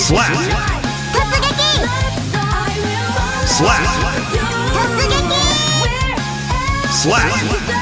Slash. Slash. Slap.